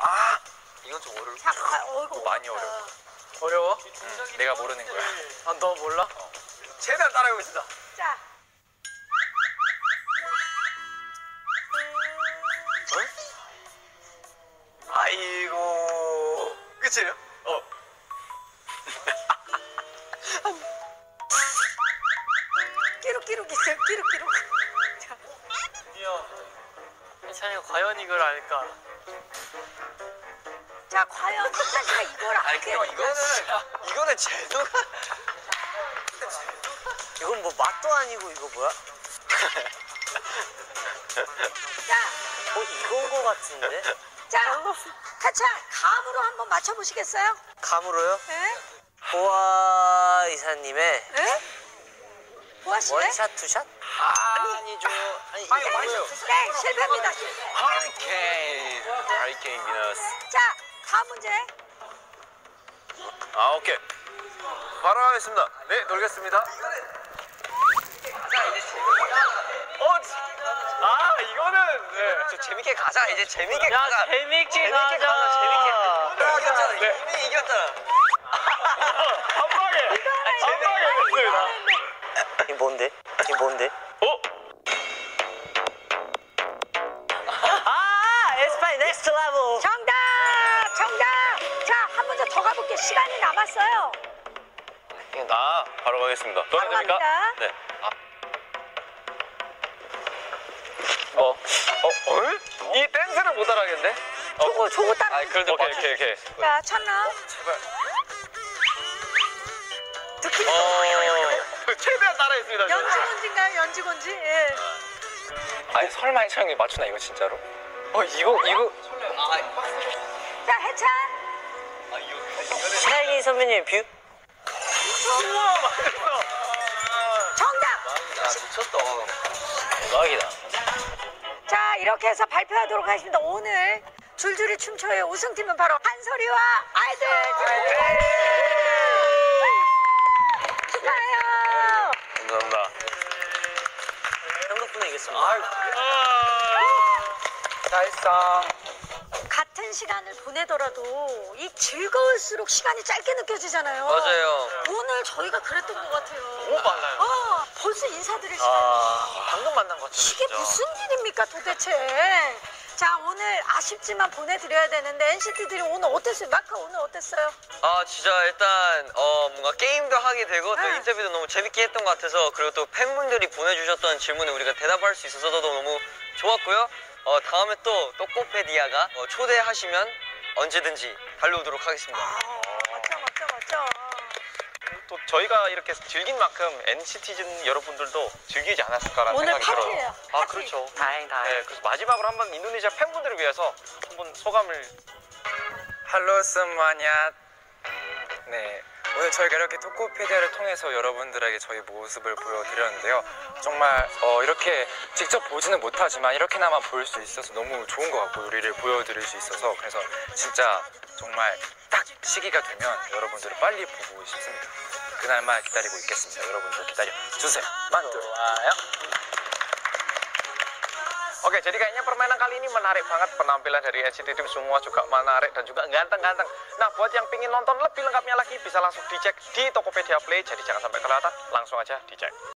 아 이건 좀 어려울 자, 과, 어이구, 많이. 어려워. 어려워? 응, 내가 모르는 거야. 아, 너 몰라? 최대한 따라해보겠습니다. 자, 아이고 끝이에요? 어. 끼룩끼룩 있어요, 끼룩끼룩. 자, 드디어 혜 찬이가 과연 이걸 알까? 자, 과연 혜찬 씨가 이걸 알게 이거는 이거는 제도가 이건 뭐 맛도 아니고 이거 뭐야? 자, 어, 이건 거 같은데? 자, 혜찬 감으로 한번 맞춰보시겠어요? 감으로요? 네? 보아 이사님의 네? 씨? 네? One Shot Two Shot? 아니죠. 아니, 이거 아니, 뭐예요? 네, 실패입니다. Hurricane Hurricane Venus. 자, 다음 문제. 아 오케이. 바로 하겠습니다. 네 놀겠습니다. 어, 아 이거는 네. 저 재밌게 가자. 이제 재밌게 야 가자. 재밌게 재밌게 가자. 가자, 재밌게. 이겼잖아. 네. 이미 이겼잖아. 한 방에 한 방에 됐 이 뭔데? 이 뭔데? 어? 아 에스파의 Next Level. 정답! 정답! 자, 한 문제 더 가볼게요. 시간이 남았어요. 아 바로 가겠습니다. 또 바로 됩니까? 갑니다. 네. 아. 어? 어? 어? 이 댄스를 못 따라하겠는데? 어. 저거, 저거 따라. 아 그래도 오케이 오케이 오케이. 자, 첫나 제발. 듣기 어. 따라했습니다. 저는. 연지곤지인가요? 연지곤지? 예. 아니 설마 이창이 맞추나 이거 진짜로? 어 이거 이거 자, 해찬. 샤이니 선배님 View? 우와 맞았어. 정답! 야 미쳤다. 대박이다. 자, 이렇게 해서 발표하도록 하겠습니다. 오늘 줄줄이 춤춰요. 우승팀은 바로 한솔이와 아이들. 축하해요. 감사합니다. 형 덕분에 이겼습니다. 잘했어. 같은 시간을 보내더라도 이 즐거울수록 시간이 짧게 느껴지잖아요. 맞아요. 오늘 저희가 그랬던 것 같아요. 너무 빨라요. 어, 벌써 인사드릴 시간. 아, 방금 만난 것 같아요. 이게. 무슨 일입니까 도대체? 자 오늘 아쉽지만 보내드려야 되는데 NCT들이 오늘 어땠어요? 마카 오늘 어땠어요? 아 진짜 일단 어 뭔가 게임도 하게 되고 또 응. 인터뷰도 너무 재밌게 했던 것 같아서 그리고 또 팬분들이 보내주셨던 질문에 우리가 대답할 수 있어서 너무 좋았고요. 어 다음에 또 또꼬페디아가 어, 초대하시면 언제든지 달려오도록 하겠습니다. 아, 멋져 멋져 멋져. 또 저희가 이렇게 즐긴 만큼 NCT즌 여러분들도 즐기지 않았을까라는 오늘 생각이 들어요. 파티예요. 아 파티. 그렇죠. 다행 다행. 네, 그래서 마지막으로 한번 인도네시아 팬분들을 위해서 한번 소감을 할로 스마냐 네 오늘 저희가 이렇게 토코페디아를 통해서 여러분들에게 저희 모습을 보여드렸는데요. 정말 어, 이렇게 직접 보지는 못하지만 이렇게나마 볼 수 있어서 너무 좋은 것 같고 우리를 보여드릴 수 있어서 그래서 진짜 정말 딱 시기가 되면 여러분들을 빨리 보고 싶습니다. 그날만 기다리고 있겠습니다. 여러분들 기다려 주세요. 좋아요 Oke, jadi kayaknya permainan kali ini menarik banget penampilan dari NCT Dream semua juga menarik dan juga ganteng-ganteng. Nah, buat yang pingin nonton lebih lengkapnya lagi bisa langsung dicek di Tokopedia Play. Jadi jangan sampai kelewatan, langsung aja dicek.